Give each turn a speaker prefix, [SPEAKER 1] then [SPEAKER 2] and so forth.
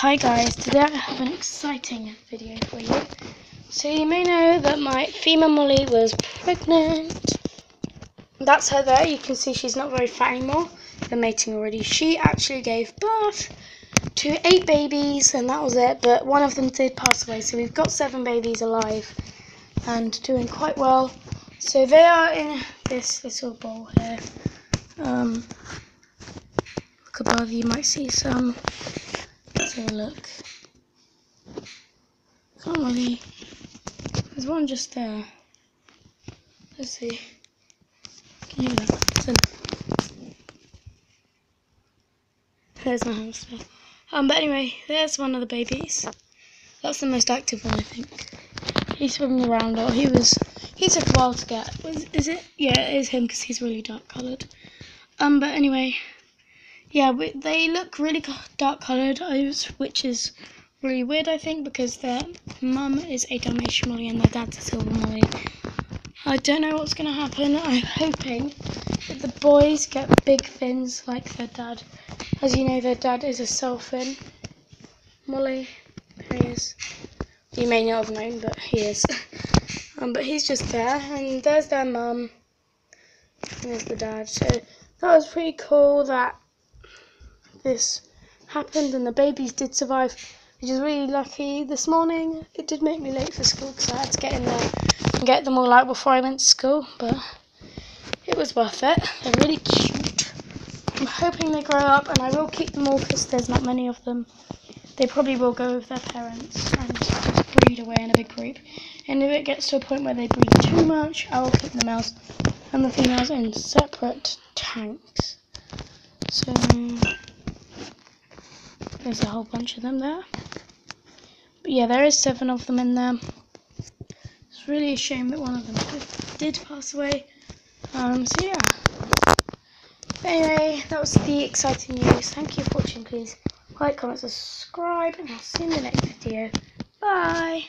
[SPEAKER 1] Hi guys, today I have an exciting video for you. So you may know that my female Molly was pregnant. That's her there, you can see she's not very fat anymore. They're mating already. She actually gave birth to eight babies and that was it, but one of them did pass away. So we've got seven babies alive and doing quite well. So they are in this little bowl here. Um, look above, you might see some Have a look. Can't really. There's one just there. Let's see. Can you? There's my hamster. Um, but anyway, there's one of the babies. That's the most active one, I think. He's swimming around. Or he was. He took a while to get. Was, is it? Yeah, it is him because he's really dark coloured. Um, but anyway, yeah, they look really dark coloured, which is really weird, I think, because their mum is a Dalmatian Molly and their dad's a Silver Molly. I don't know what's going to happen. I'm hoping that the boys get big fins like their dad. As you know, their dad is a Sailfin Molly. There he is. You may not have known, but he is. um, but he's just there, and there's their mum, and there's the dad. So that was pretty cool that this happened and the babies did survive, which is really lucky. This morning it did make me late for school because I had to get in there and get them all out before I went to school, but it was worth it. They're really cute. I'm hoping they grow up and I will keep them all because there's not many of them. They probably will go with their parents and breed away in a big group. And if it gets to a point where they breed too much, I will keep the males and the females in separate tanks. So there's a whole bunch of them there. But yeah, there is seven of them in there. It's really a shame that one of them did, pass away. Um, so yeah. But anyway, that was the exciting news. Thank you for watching. Please like, comment, subscribe, and I'll see you in the next video. Bye.